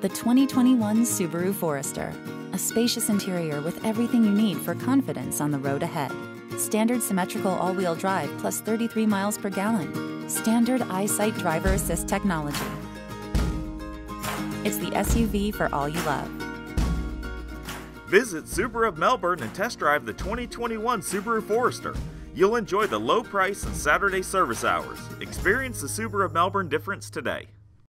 The 2021 Subaru Forester. A spacious interior with everything you need for confidence on the road ahead. Standard symmetrical all wheel drive plus 33 miles per gallon. Standard EyeSight driver assist technology. It's the SUV for all you love. Visit Subaru of Melbourne and test drive the 2021 Subaru Forester. You'll enjoy the low price and Saturday service hours. Experience the Subaru of Melbourne difference today.